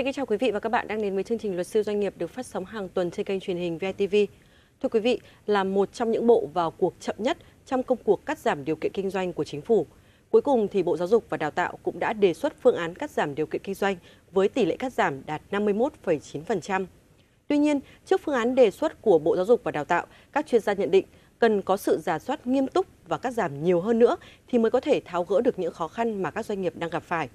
Xin kính chào quý vị và các bạn đang đến với chương trình Luật sư doanh nghiệp được phát sóng hàng tuần trên kênh truyền hình VTV. Thưa quý vị, là một trong những bộ vào cuộc chậm nhất trong công cuộc cắt giảm điều kiện kinh doanh của chính phủ. Cuối cùng thì Bộ Giáo dục và Đào tạo cũng đã đề xuất phương án cắt giảm điều kiện kinh doanh với tỷ lệ cắt giảm đạt 51,9%. Tuy nhiên, trước phương án đề xuất của Bộ Giáo dục và Đào tạo, các chuyên gia nhận định cần có sự giả soát nghiêm túc và cắt giảm nhiều hơn nữa thì mới có thể tháo gỡ được những khó khăn mà các doanh nghiệp đang gặp phải.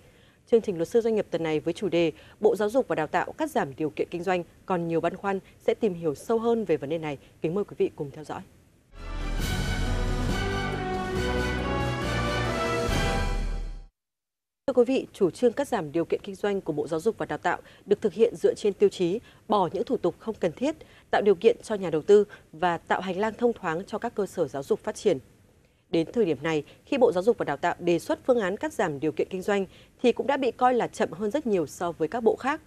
Chương trình luật sư doanh nghiệp tuần này với chủ đề Bộ Giáo dục và Đào tạo cắt giảm điều kiện kinh doanh còn nhiều băn khoăn sẽ tìm hiểu sâu hơn về vấn đề này. Kính mời quý vị cùng theo dõi. Thưa quý vị, chủ trương cắt giảm điều kiện kinh doanh của Bộ Giáo dục và Đào tạo được thực hiện dựa trên tiêu chí bỏ những thủ tục không cần thiết, tạo điều kiện cho nhà đầu tư và tạo hành lang thông thoáng cho các cơ sở giáo dục phát triển. Đến thời điểm này, khi Bộ Giáo dục và Đào tạo đề xuất phương án cắt giảm điều kiện kinh doanh thì cũng đã bị coi là chậm hơn rất nhiều so với các bộ khác.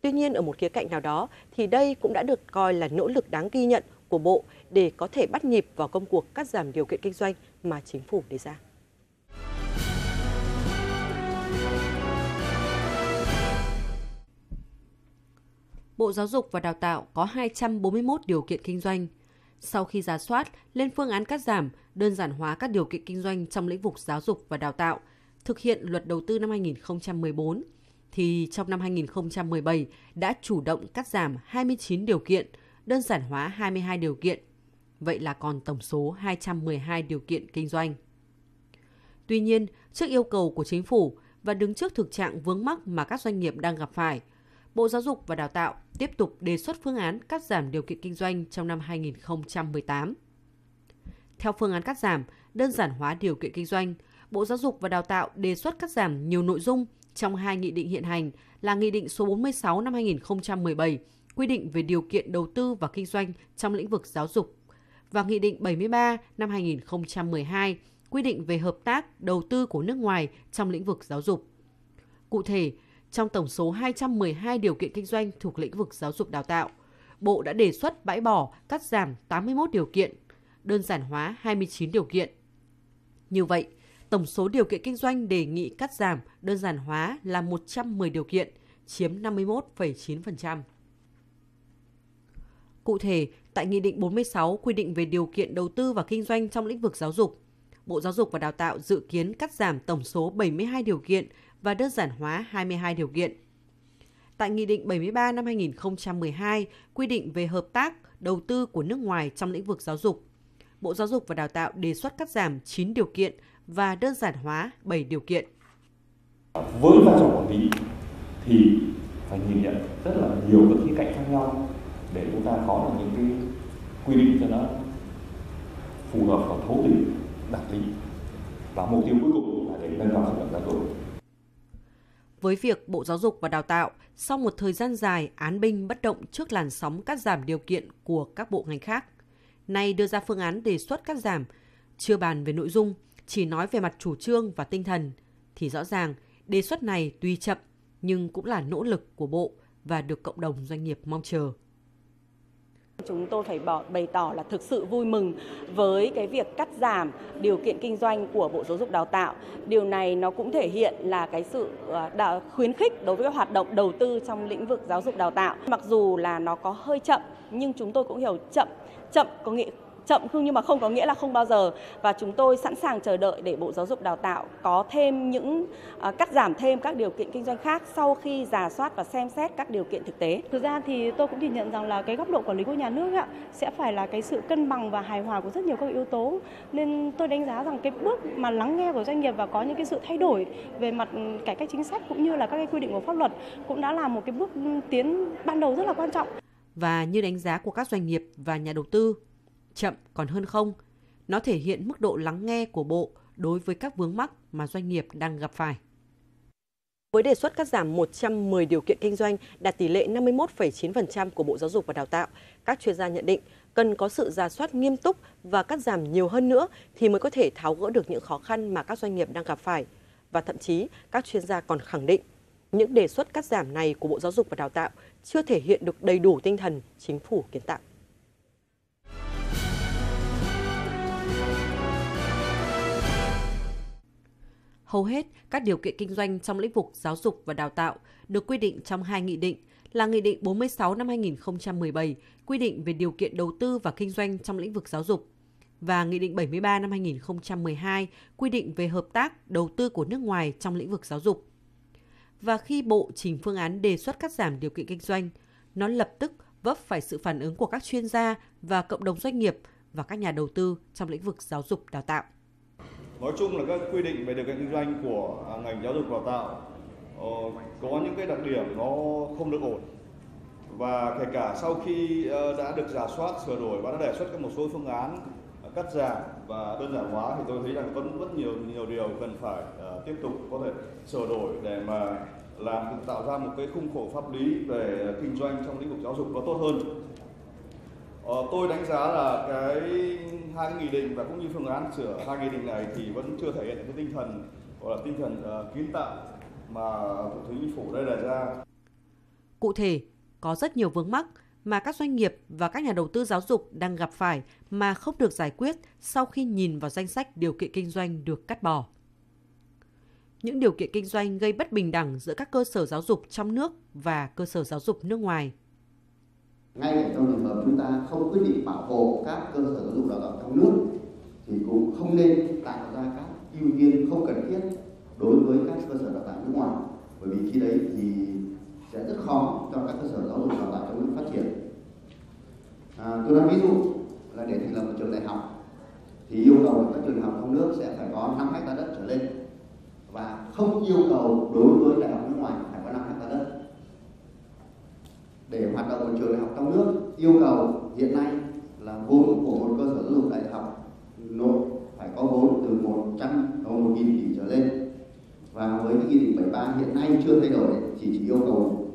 Tuy nhiên ở một khía cạnh nào đó thì đây cũng đã được coi là nỗ lực đáng ghi nhận của Bộ để có thể bắt nhịp vào công cuộc cắt giảm điều kiện kinh doanh mà chính phủ đề ra. Bộ Giáo dục và Đào tạo có 241 điều kiện kinh doanh. Sau khi giả soát, lên phương án cắt giảm, đơn giản hóa các điều kiện kinh doanh trong lĩnh vực giáo dục và đào tạo, thực hiện luật đầu tư năm 2014, thì trong năm 2017 đã chủ động cắt giảm 29 điều kiện, đơn giản hóa 22 điều kiện. Vậy là còn tổng số 212 điều kiện kinh doanh. Tuy nhiên, trước yêu cầu của chính phủ và đứng trước thực trạng vướng mắc mà các doanh nghiệp đang gặp phải, Bộ Giáo dục và Đào tạo tiếp tục đề xuất phương án cắt giảm điều kiện kinh doanh trong năm 2018. Theo phương án cắt giảm, đơn giản hóa điều kiện kinh doanh, Bộ Giáo dục và Đào tạo đề xuất cắt giảm nhiều nội dung trong hai nghị định hiện hành là Nghị định số 46 năm 2017 quy định về điều kiện đầu tư và kinh doanh trong lĩnh vực giáo dục và Nghị định 73 năm 2012 quy định về hợp tác đầu tư của nước ngoài trong lĩnh vực giáo dục. Cụ thể, trong tổng số 212 điều kiện kinh doanh thuộc lĩnh vực giáo dục đào tạo, Bộ đã đề xuất bãi bỏ, cắt giảm 81 điều kiện, đơn giản hóa 29 điều kiện. Như vậy, tổng số điều kiện kinh doanh đề nghị cắt giảm, đơn giản hóa là 110 điều kiện, chiếm 51,9%. Cụ thể, tại Nghị định 46 quy định về điều kiện đầu tư và kinh doanh trong lĩnh vực giáo dục, Bộ Giáo dục và Đào tạo dự kiến cắt giảm tổng số 72 điều kiện và đơn giản hóa 22 điều kiện. Tại Nghị định 73 năm 2012 quy định về hợp tác, đầu tư của nước ngoài trong lĩnh vực giáo dục, Bộ Giáo dục và Đào tạo đề xuất cắt giảm 9 điều kiện và đơn giản hóa 7 điều kiện. Với vai trò quản lý thì phải nhìn nhận rất là nhiều các khía cạnh khác nhau để chúng ta có được những cái quy định cho nó phù hợp và thấu tình đạt lý và mục tiêu cuối cùng là để nâng cao chất lượng giáo dục với việc Bộ Giáo dục và Đào tạo sau một thời gian dài án binh bất động trước làn sóng cắt giảm điều kiện của các bộ ngành khác, nay đưa ra phương án đề xuất cắt giảm, chưa bàn về nội dung, chỉ nói về mặt chủ trương và tinh thần, thì rõ ràng đề xuất này tuy chậm nhưng cũng là nỗ lực của Bộ và được cộng đồng doanh nghiệp mong chờ. Chúng tôi phải bày tỏ là thực sự vui mừng với cái việc cắt giảm điều kiện kinh doanh của Bộ Giáo dục Đào tạo. Điều này nó cũng thể hiện là cái sự ờ, khuyến khích đối với các hoạt động đầu tư trong lĩnh vực giáo dục đào tạo. Mặc dù là nó có hơi chậm, nhưng chúng tôi cũng hiểu chậm chậm có nghĩa chậm không nhưng mà không có nghĩa là không bao giờ và chúng tôi sẵn sàng chờ đợi để Bộ Giáo dục Đào tạo có thêm những uh, cắt giảm thêm các điều kiện kinh doanh khác sau khi giả soát và xem xét các điều kiện thực tế. Thực ra thì tôi cũng nhìn nhận rằng là cái góc độ quản lý của nhà nước ạ sẽ phải là cái sự cân bằng và hài hòa của rất nhiều các yếu tố nên tôi đánh giá rằng cái bước mà lắng nghe của doanh nghiệp và có những cái sự thay đổi về mặt cải cách chính sách cũng như là các cái quy định của pháp luật cũng đã là một cái bước tiến ban đầu rất là quan trọng. Và như đánh giá của các doanh nghiệp và nhà đầu tư chậm còn hơn không. Nó thể hiện mức độ lắng nghe của Bộ đối với các vướng mắc mà doanh nghiệp đang gặp phải. Với đề xuất cắt giảm 110 điều kiện kinh doanh đạt tỷ lệ 51,9% của Bộ Giáo dục và Đào tạo, các chuyên gia nhận định cần có sự ra soát nghiêm túc và cắt giảm nhiều hơn nữa thì mới có thể tháo gỡ được những khó khăn mà các doanh nghiệp đang gặp phải. Và thậm chí, các chuyên gia còn khẳng định những đề xuất cắt giảm này của Bộ Giáo dục và Đào tạo chưa thể hiện được đầy đủ tinh thần chính phủ kiến tạo. Hầu hết các điều kiện kinh doanh trong lĩnh vực giáo dục và đào tạo được quy định trong hai nghị định là Nghị định 46 năm 2017 quy định về điều kiện đầu tư và kinh doanh trong lĩnh vực giáo dục và Nghị định 73 năm 2012 quy định về hợp tác đầu tư của nước ngoài trong lĩnh vực giáo dục. Và khi Bộ trình phương án đề xuất cắt giảm điều kiện kinh doanh, nó lập tức vấp phải sự phản ứng của các chuyên gia và cộng đồng doanh nghiệp và các nhà đầu tư trong lĩnh vực giáo dục đào tạo. Nói chung là các quy định về điều kiện kinh doanh của à, ngành giáo dục đào tạo ờ, có những cái đặc điểm nó không được ổn và kể cả sau khi ờ, đã được giả soát sửa đổi và đã đề xuất các một số phương án à, cắt giảm và đơn giản hóa thì tôi thấy rằng vẫn rất nhiều nhiều điều cần phải uh, tiếp tục có thể sửa đổi để mà làm tạo ra một cái khung khổ pháp lý về kinh doanh trong lĩnh vực giáo dục nó tốt hơn. Ờ, tôi đánh giá là cái hai nghị định và cũng như phương án sửa hai nghị định này thì vẫn chưa thể hiện cái tinh thần gọi là tinh thần uh, kiến tạo mà thủ tướng chính phủ đây đề ra. Cụ thể, có rất nhiều vướng mắc mà các doanh nghiệp và các nhà đầu tư giáo dục đang gặp phải mà không được giải quyết sau khi nhìn vào danh sách điều kiện kinh doanh được cắt bỏ. Những điều kiện kinh doanh gây bất bình đẳng giữa các cơ sở giáo dục trong nước và cơ sở giáo dục nước ngoài. Ngay cả trong trường hợp chúng ta không quyết định bảo hộ các cơ sở giáo dục đào tạo trong nước thì cũng không nên tạo ra các ưu tiên không cần thiết đối với các cơ sở đào tạo nước ngoài bởi vì khi đấy thì sẽ rất khó cho các cơ sở giáo dục đào tạo trong nước phát triển. À, tôi nói ví dụ là để thành lập một trường đại học thì yêu cầu các trường đại học trong nước sẽ phải có 5 hectare đất trở lên và không yêu cầu đối với đại học nước ngoài phải có 5 hecta đất. Để hoạt động một trường đại học trong nước, yêu cầu hiện nay là vốn của một cơ sở giáo dục đại học nội phải có vốn từ 100 hoặc 1 nghìn tỷ trở lên. Và với cái nghị định 73 hiện nay chưa thay đổi thì chỉ yêu cầu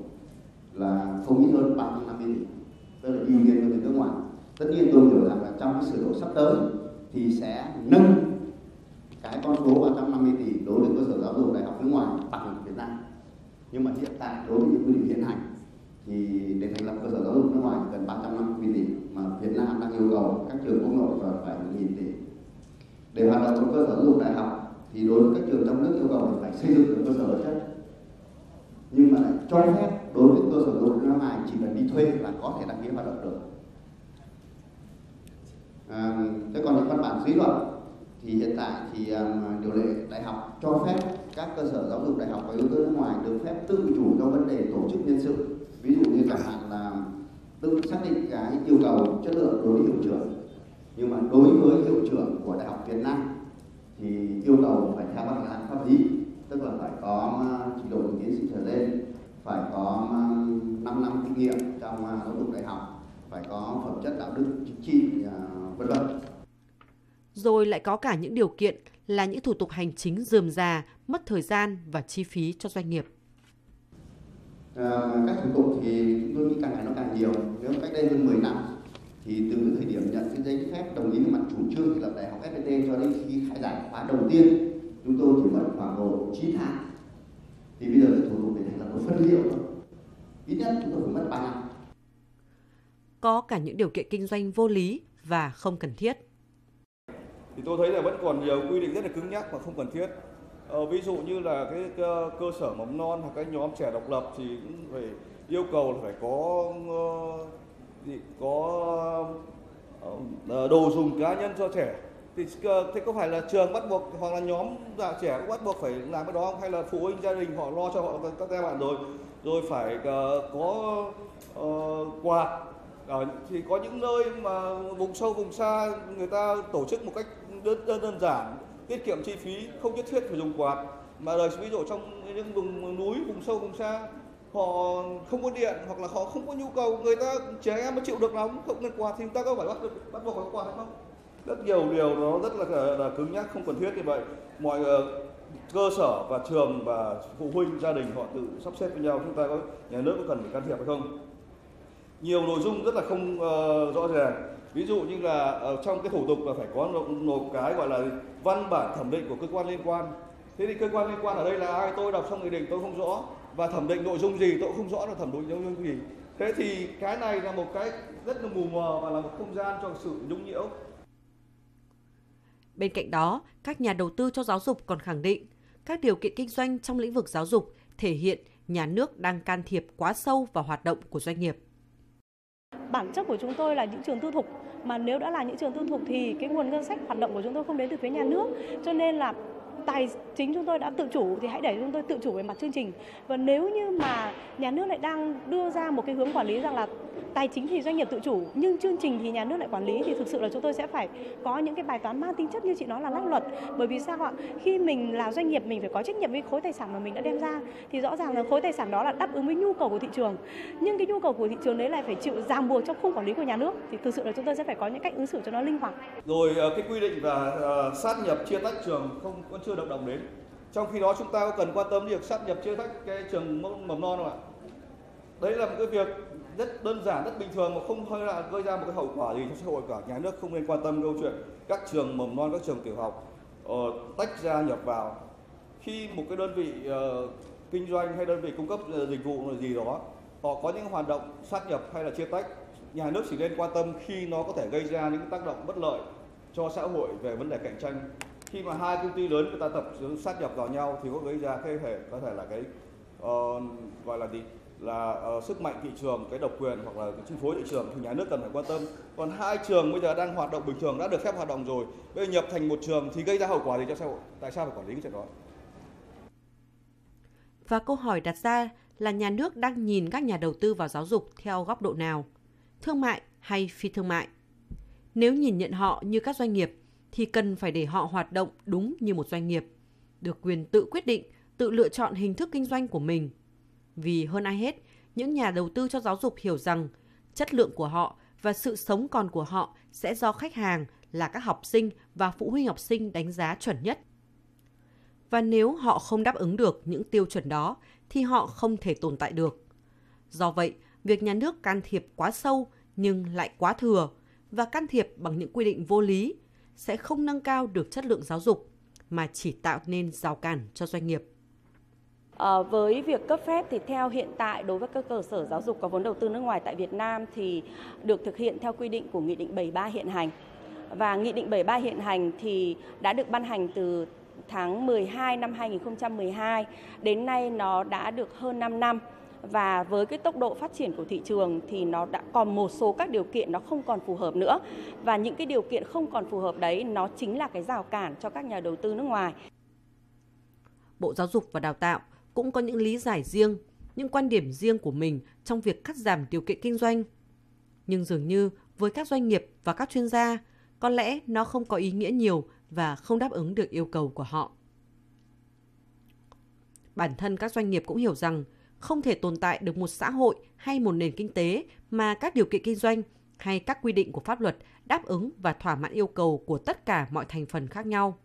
là không ít hơn 350 tỷ, tức là ưu tiên cho người nước ngoài. Tất nhiên tôi hiểu rằng là trong cái sửa đổi sắp tới thì sẽ nâng cái con số 350 tỷ đối với cơ sở giáo dục đại học nước ngoài bằng Việt Nam. Nhưng mà hiện tại đối với những quy định hiện hành thì để thành lập cơ sở giáo dục nước ngoài cần 350 tỷ mà Việt Nam đang yêu cầu các trường quốc nội và phải 1.000 tỷ để hoạt động một cơ sở giáo dục đại học thì đối với các trường trong nước yêu cầu phải xây dựng được cơ sở vật chất. Nhưng mà lại cho phép đối với cơ sở giáo dục nước ngoài chỉ cần đi thuê là có thể đăng ký hoạt động được. À, thế còn những văn bản dưới luật thì hiện tại thì um, điều lệ đại học cho phép các cơ sở giáo dục đại học có yếu tố nước ngoài được phép tự chủ trong vấn đề tổ chức nhân sự. Ví dụ như chẳng hạn là tự xác định cái yêu cầu chất lượng đối với hiệu trưởng nhưng mà đối với hiệu trưởng của đại học Việt Nam thì yêu cầu phải theo bằng lái pháp lý tức là phải có trình độ tiến sĩ trở lên phải có 5 năm kinh nghiệm trong giáo dục đại học phải có phẩm chất đạo đức chính trị à, vân vân rồi lại có cả những điều kiện là những thủ tục hành chính dườm già, mất thời gian và chi phí cho doanh nghiệp. À, các thủ tục thì chúng tôi nghĩ càng ngày nó càng nhiều. Nếu cách đây hơn 10 năm thì từ thời điểm nhận cái giấy phép đồng ý mặt chủ trương thành lập đại học FPT cho đến khi khai giảng khóa đầu tiên chúng tôi chỉ mất khoảng độ 9 tháng. Thì bây giờ cái thủ tục để thành lập một phân hiệu thôi. Ít nhất chúng tôi phải mất 3 năm. Có cả những điều kiện kinh doanh vô lý và không cần thiết. Thì tôi thấy là vẫn còn nhiều quy định rất là cứng nhắc và không cần thiết. Ờ, ví dụ như là cái cơ, cơ sở mầm non hoặc cái nhóm trẻ độc lập thì cũng phải yêu cầu là phải có có ờ, đồ dùng cá nhân cho trẻ. Thì ờ, thế có phải là trường bắt buộc hoặc là nhóm già trẻ cũng bắt buộc phải làm cái đó không? Hay là phụ huynh gia đình họ lo cho họ các em bạn rồi rồi phải ờ, có uh, quà? Ở thì có những nơi mà vùng sâu vùng xa người ta tổ chức một cách đơn đơn, đơn giản tiết kiệm chi phí không nhất thiết phải dùng quạt. Mà đời ví dụ trong những vùng núi vùng sâu vùng xa họ không có điện hoặc là họ không có nhu cầu người ta trẻ em mới chịu được nóng không cần quạt thì chúng ta có phải bắt bắt buộc phải quạt hay không? Rất nhiều điều nó rất là, là cứng nhắc không cần thiết như vậy. Mọi uh, cơ sở và trường và phụ huynh gia đình họ tự sắp xếp với nhau chúng ta có nhà nước có cần phải can thiệp hay không? Nhiều nội dung rất là không uh, rõ ràng. Ví dụ như là ở trong cái thủ tục là phải có một, nộp cái gọi là văn bản thẩm định của cơ quan liên quan. Thế thì cơ quan liên quan ở đây là ai? Tôi đọc xong nghị định tôi không rõ và thẩm định nội dung gì tôi không rõ là thẩm định nội dung gì. Thế thì cái này là một cái rất là mù mờ và là một không gian cho sự nhũng nhiễu. Bên cạnh đó, các nhà đầu tư cho giáo dục còn khẳng định các điều kiện kinh doanh trong lĩnh vực giáo dục thể hiện nhà nước đang can thiệp quá sâu vào hoạt động của doanh nghiệp. Bản chất của chúng tôi là những trường tư thục mà nếu đã là những trường tư thục thì cái nguồn ngân sách hoạt động của chúng tôi không đến từ phía nhà nước. Cho nên là tài chính chúng tôi đã tự chủ thì hãy để chúng tôi tự chủ về mặt chương trình. Và nếu như mà nhà nước lại đang đưa ra một cái hướng quản lý rằng là tài chính thì doanh nghiệp tự chủ nhưng chương trình thì nhà nước lại quản lý thì thực sự là chúng tôi sẽ phải có những cái bài toán mang tính chất như chị nói là lách luật. Bởi vì sao ạ? Khi mình là doanh nghiệp mình phải có trách nhiệm với khối tài sản mà mình đã đem ra thì rõ ràng là khối tài sản đó là đáp ứng với nhu cầu của thị trường. Nhưng cái nhu cầu của thị trường đấy lại phải chịu ràng buộc trong khung quản lý của nhà nước thì thực sự là chúng tôi sẽ phải có những cách ứng xử cho nó linh hoạt. Rồi ờ, cái quy định và uh, sát nhập chia tách trường không chưa được động đến. Trong khi đó chúng ta có cần quan tâm việc sát nhập chia tách cái trường mầm non không ạ? Đấy là một cái việc rất đơn giản rất bình thường mà không hơi là gây ra một cái hậu quả gì cho xã hội cả. Nhà nước không nên quan tâm câu chuyện các trường mầm non các trường tiểu học uh, tách ra nhập vào. Khi một cái đơn vị uh, kinh doanh hay đơn vị cung cấp uh, dịch vụ gì đó họ có những hoạt động sát nhập hay là chia tách nhà nước chỉ nên quan tâm khi nó có thể gây ra những tác động bất lợi cho xã hội về vấn đề cạnh tranh khi mà hai công ty lớn người ta tập sát nhập vào nhau thì có gây ra cái thể có thể là cái uh, gọi là gì? Là uh, sức mạnh thị trường cái độc quyền hoặc là chi phối thị trường thì nhà nước cần phải quan tâm. Còn hai trường bây giờ đang hoạt động bình thường đã được phép hoạt động rồi bây giờ nhập thành một trường thì gây ra hậu quả gì cho xã hội? Tại sao phải quản lý cái chuyện đó? Và câu hỏi đặt ra là nhà nước đang nhìn các nhà đầu tư vào giáo dục theo góc độ nào? Thương mại hay phi thương mại? Nếu nhìn nhận họ như các doanh nghiệp thì cần phải để họ hoạt động đúng như một doanh nghiệp được quyền tự quyết định tự lựa chọn hình thức kinh doanh của mình vì hơn ai hết, những nhà đầu tư cho giáo dục hiểu rằng chất lượng của họ và sự sống còn của họ sẽ do khách hàng là các học sinh và phụ huynh học sinh đánh giá chuẩn nhất. Và nếu họ không đáp ứng được những tiêu chuẩn đó thì họ không thể tồn tại được. Do vậy, việc nhà nước can thiệp quá sâu nhưng lại quá thừa và can thiệp bằng những quy định vô lý sẽ không nâng cao được chất lượng giáo dục mà chỉ tạo nên rào cản cho doanh nghiệp. À, với việc cấp phép thì theo hiện tại đối với các cơ sở giáo dục có vốn đầu tư nước ngoài tại Việt Nam thì được thực hiện theo quy định của Nghị định 73 hiện hành. Và Nghị định 73 hiện hành thì đã được ban hành từ tháng 12 năm 2012 đến nay nó đã được hơn 5 năm và với cái tốc độ phát triển của thị trường thì nó đã còn một số các điều kiện nó không còn phù hợp nữa và những cái điều kiện không còn phù hợp đấy nó chính là cái rào cản cho các nhà đầu tư nước ngoài. Bộ Giáo dục và Đào tạo cũng có những lý giải riêng, những quan điểm riêng của mình trong việc cắt giảm điều kiện kinh doanh. Nhưng dường như với các doanh nghiệp và các chuyên gia, có lẽ nó không có ý nghĩa nhiều và không đáp ứng được yêu cầu của họ. Bản thân các doanh nghiệp cũng hiểu rằng không thể tồn tại được một xã hội hay một nền kinh tế mà các điều kiện kinh doanh hay các quy định của pháp luật đáp ứng và thỏa mãn yêu cầu của tất cả mọi thành phần khác nhau.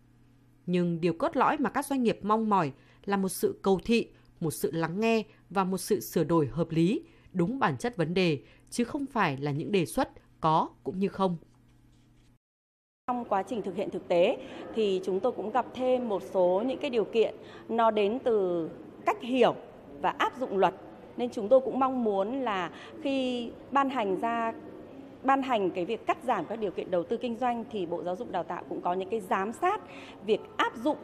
Nhưng điều cốt lõi mà các doanh nghiệp mong mỏi là một sự cầu thị, một sự lắng nghe và một sự sửa đổi hợp lý, đúng bản chất vấn đề, chứ không phải là những đề xuất có cũng như không. Trong quá trình thực hiện thực tế thì chúng tôi cũng gặp thêm một số những cái điều kiện nó đến từ cách hiểu và áp dụng luật nên chúng tôi cũng mong muốn là khi ban hành ra ban hành cái việc cắt giảm các điều kiện đầu tư kinh doanh thì Bộ Giáo dục Đào tạo cũng có những cái giám sát việc áp dụng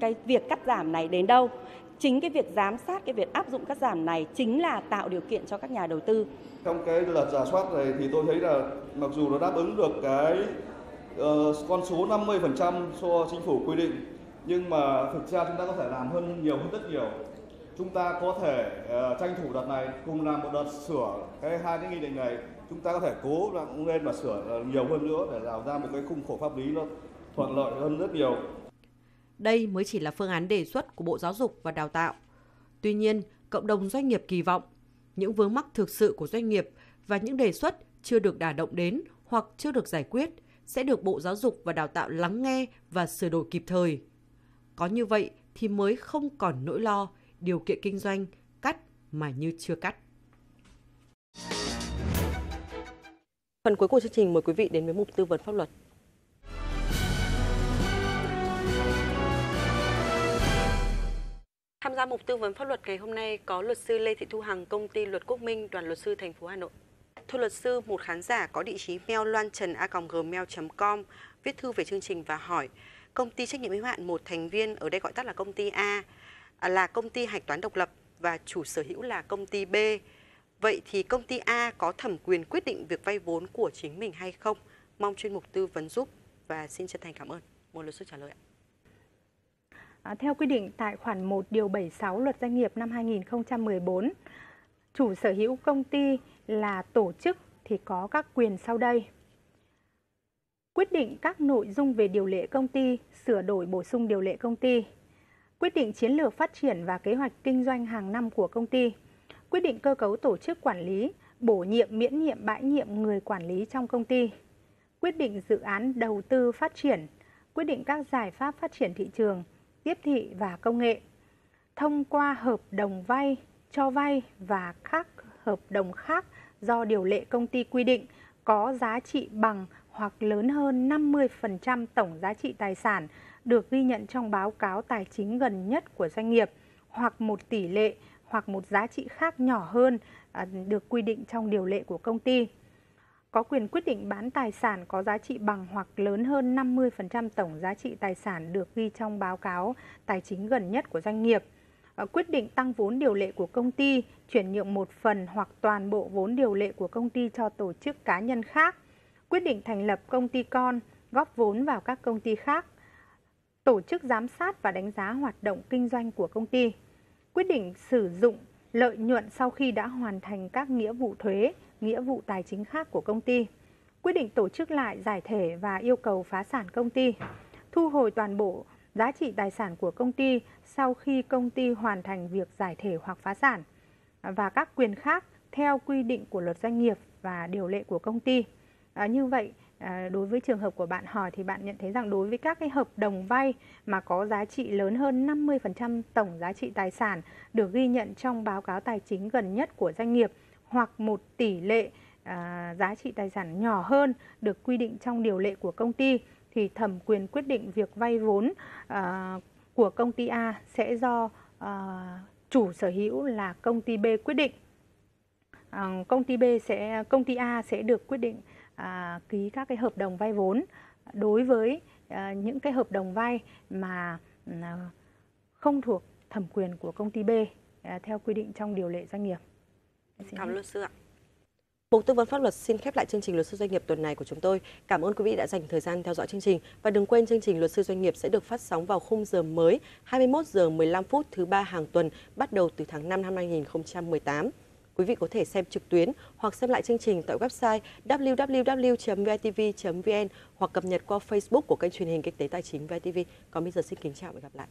cái việc cắt giảm này đến đâu. Chính cái việc giám sát cái việc áp dụng cắt giảm này chính là tạo điều kiện cho các nhà đầu tư. Trong cái luật giả soát này thì tôi thấy là mặc dù nó đáp ứng được cái uh, con số 50% so chính phủ quy định nhưng mà thực ra chúng ta có thể làm hơn nhiều hơn rất nhiều chúng ta có thể uh, tranh thủ đợt này cùng làm một đợt sửa cái hai cái nghị định này chúng ta có thể cố lên và sửa ờ, nhiều hơn nữa để tạo ra một cái khung khổ pháp lý nó thuận lợi hơn rất nhiều đây mới chỉ là phương án đề xuất của Bộ Giáo dục và Đào tạo. Tuy nhiên, cộng đồng doanh nghiệp kỳ vọng những vướng mắc thực sự của doanh nghiệp và những đề xuất chưa được đả động đến hoặc chưa được giải quyết sẽ được Bộ Giáo dục và Đào tạo lắng nghe và sửa đổi kịp thời. Có như vậy thì mới không còn nỗi lo điều kiện kinh doanh cắt mà như chưa cắt. Phần cuối của chương trình mời quý vị đến với mục tư vấn pháp luật. Tham gia mục tư vấn pháp luật ngày hôm nay có luật sư Lê Thị Thu Hằng, công ty Luật Quốc Minh, đoàn luật sư thành phố Hà Nội. Thưa luật sư, một khán giả có địa chỉ mail loan trần a gmail.com viết thư về chương trình và hỏi công ty trách nhiệm hữu hạn một thành viên ở đây gọi tắt là công ty A À, là công ty hạch toán độc lập và chủ sở hữu là công ty B. Vậy thì công ty A có thẩm quyền quyết định việc vay vốn của chính mình hay không? Mong chuyên mục tư vấn giúp và xin chân thành cảm ơn. Một luật sư trả lời ạ. À, theo quy định tại khoản 1 điều 76 Luật Doanh nghiệp năm 2014, chủ sở hữu công ty là tổ chức thì có các quyền sau đây. Quyết định các nội dung về điều lệ công ty, sửa đổi bổ sung điều lệ công ty, quyết định chiến lược phát triển và kế hoạch kinh doanh hàng năm của công ty, quyết định cơ cấu tổ chức quản lý, bổ nhiệm miễn nhiệm bãi nhiệm người quản lý trong công ty, quyết định dự án đầu tư phát triển, quyết định các giải pháp phát triển thị trường, tiếp thị và công nghệ. Thông qua hợp đồng vay, cho vay và các hợp đồng khác do điều lệ công ty quy định có giá trị bằng hoặc lớn hơn 50% tổng giá trị tài sản được ghi nhận trong báo cáo tài chính gần nhất của doanh nghiệp, hoặc một tỷ lệ, hoặc một giá trị khác nhỏ hơn à, được quy định trong điều lệ của công ty. Có quyền quyết định bán tài sản có giá trị bằng hoặc lớn hơn 50% tổng giá trị tài sản được ghi trong báo cáo tài chính gần nhất của doanh nghiệp. Ờ, quyết định tăng vốn điều lệ của công ty, chuyển nhượng một phần hoặc toàn bộ vốn điều lệ của công ty cho tổ chức cá nhân khác. Quyết định thành lập công ty con, góp vốn vào các công ty khác. Tổ chức giám sát và đánh giá hoạt động kinh doanh của công ty quyết định sử dụng lợi nhuận sau khi đã hoàn thành các nghĩa vụ thuế, nghĩa vụ tài chính khác của công ty, quyết định tổ chức lại giải thể và yêu cầu phá sản công ty, thu hồi toàn bộ giá trị tài sản của công ty sau khi công ty hoàn thành việc giải thể hoặc phá sản và các quyền khác theo quy định của luật doanh nghiệp và điều lệ của công ty. À, như vậy, À, đối với trường hợp của bạn hỏi thì bạn nhận thấy rằng đối với các cái hợp đồng vay mà có giá trị lớn hơn 50% tổng giá trị tài sản được ghi nhận trong báo cáo tài chính gần nhất của doanh nghiệp hoặc một tỷ lệ à, giá trị tài sản nhỏ hơn được quy định trong điều lệ của công ty thì thẩm quyền quyết định việc vay vốn à, của công ty A sẽ do à, chủ sở hữu là công ty B quyết định. À, công ty B sẽ công ty A sẽ được quyết định à, ký các cái hợp đồng vay vốn đối với à, những cái hợp đồng vay mà à, không thuộc thẩm quyền của công ty B à, theo quy định trong điều lệ doanh nghiệp. Cảm ơn luật sư ạ. Mục Tư vấn Pháp luật xin khép lại chương trình Luật sư Doanh nghiệp tuần này của chúng tôi. Cảm ơn quý vị đã dành thời gian theo dõi chương trình. Và đừng quên chương trình Luật sư Doanh nghiệp sẽ được phát sóng vào khung giờ mới 21 giờ 15 phút thứ ba hàng tuần, bắt đầu từ tháng 5 năm 2018. Quý vị có thể xem trực tuyến hoặc xem lại chương trình tại website www.vitv.vn hoặc cập nhật qua Facebook của kênh truyền hình Kinh tế Tài chính VTV. Còn bây giờ xin kính chào và gặp lại.